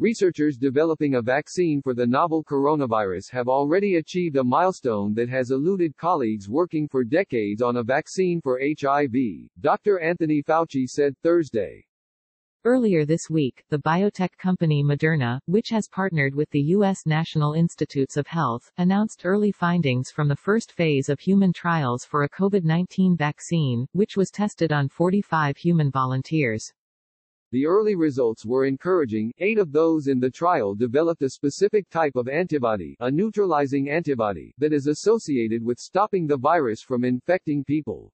Researchers developing a vaccine for the novel coronavirus have already achieved a milestone that has eluded colleagues working for decades on a vaccine for HIV, Dr. Anthony Fauci said Thursday. Earlier this week, the biotech company Moderna, which has partnered with the U.S. National Institutes of Health, announced early findings from the first phase of human trials for a COVID-19 vaccine, which was tested on 45 human volunteers. The early results were encouraging. Eight of those in the trial developed a specific type of antibody, a neutralizing antibody, that is associated with stopping the virus from infecting people.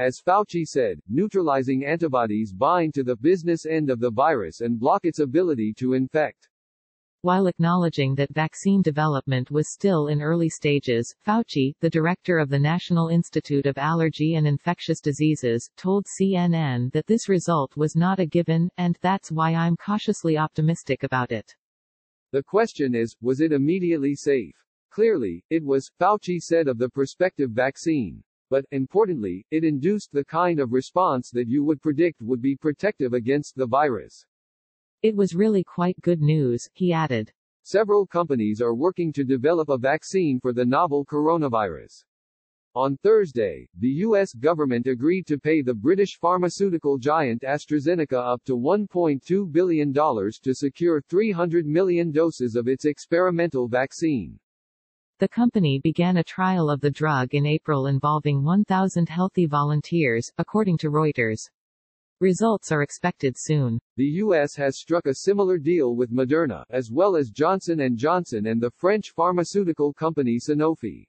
As Fauci said, neutralizing antibodies bind to the business end of the virus and block its ability to infect. While acknowledging that vaccine development was still in early stages, Fauci, the director of the National Institute of Allergy and Infectious Diseases, told CNN that this result was not a given, and that's why I'm cautiously optimistic about it. The question is, was it immediately safe? Clearly, it was, Fauci said of the prospective vaccine. But, importantly, it induced the kind of response that you would predict would be protective against the virus. It was really quite good news, he added. Several companies are working to develop a vaccine for the novel coronavirus. On Thursday, the U.S. government agreed to pay the British pharmaceutical giant AstraZeneca up to $1.2 billion to secure 300 million doses of its experimental vaccine. The company began a trial of the drug in April involving 1,000 healthy volunteers, according to Reuters. Results are expected soon. The U.S. has struck a similar deal with Moderna, as well as Johnson & Johnson and the French pharmaceutical company Sanofi.